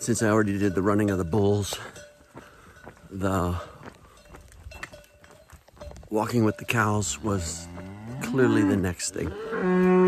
since I already did the running of the bulls, the walking with the cows was clearly the next thing.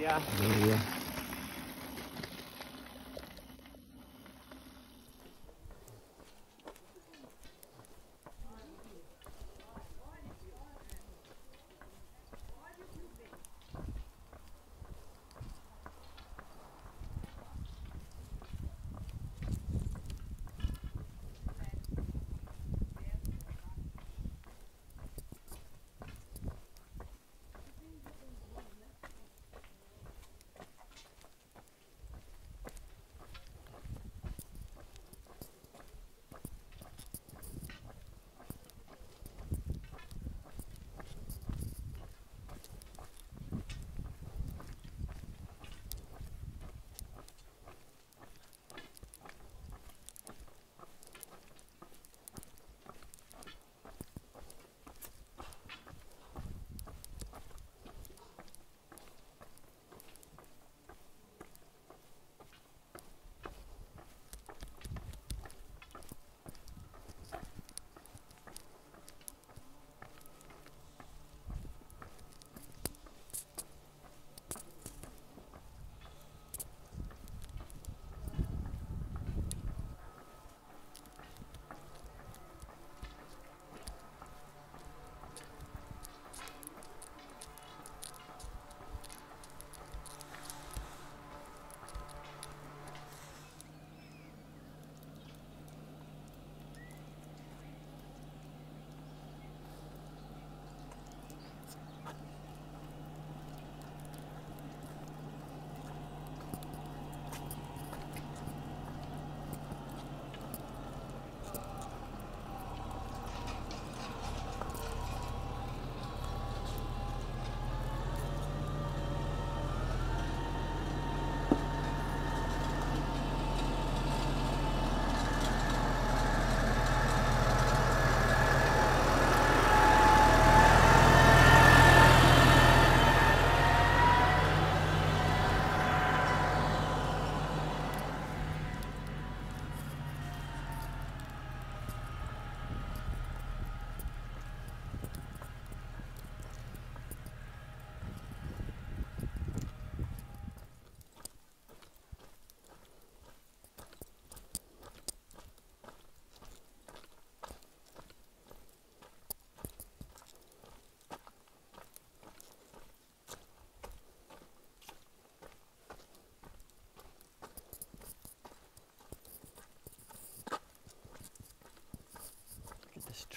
Yeah. yeah.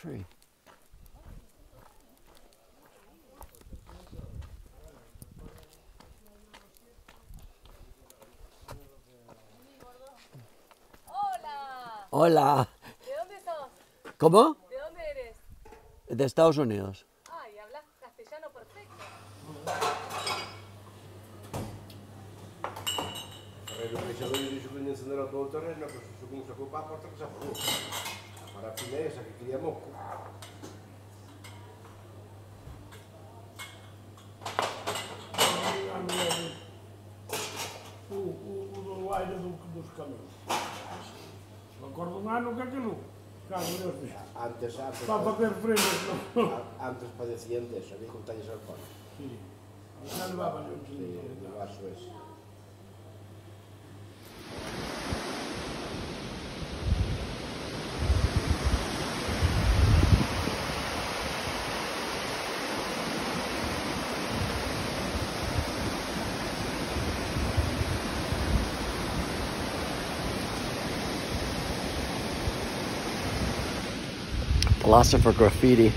Tree. Hola. Hola. ¿De dónde sos? ¿Cómo? ¿De dónde eres? De Estados Unidos. Ay, hablas castellano perfecto. Dixo que non encender todo o terreno, pois pues, subimos a copa a porta que se apagou. A parafina esa que quería. O, o, o do aire do, dos caminhos. Me acordo un ano que aquilo Claro, Dios mío. Antes, antes, Para facer frenos, non? a- antes padecían de eso, había contagios al polo. Sí. Xa levaban un Sí, de vaso ese. Philosopher graffiti.